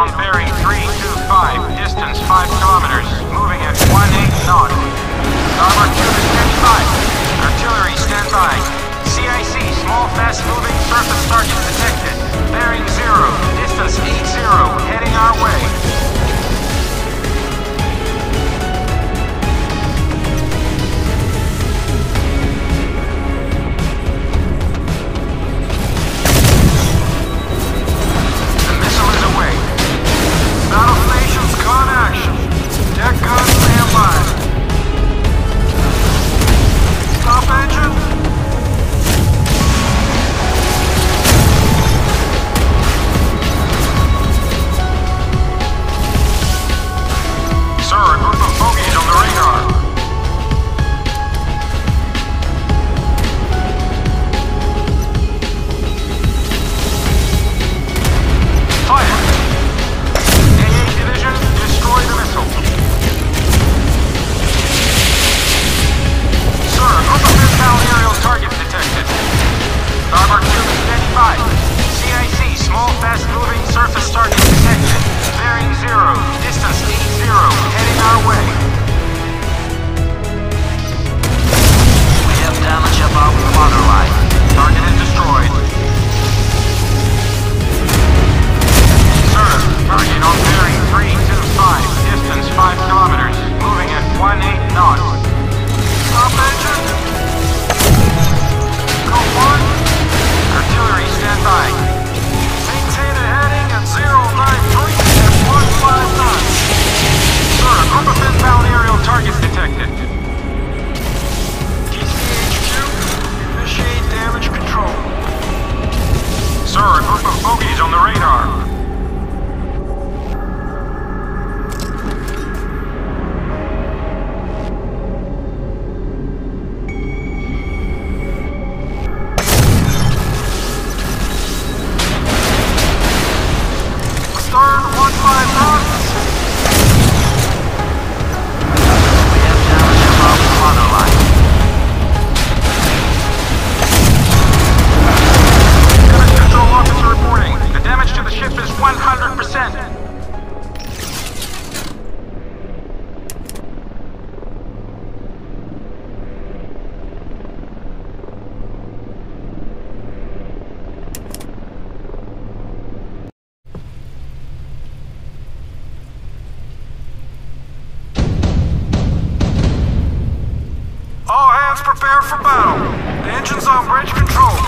on bearing 325, distance 5 kilometers, moving at 1-8 knot. Starboard tube is 55. Artillery, stand by. CIC, small fast-moving surface target detected. Bearing 0, distance 80, heading Engines on bridge control.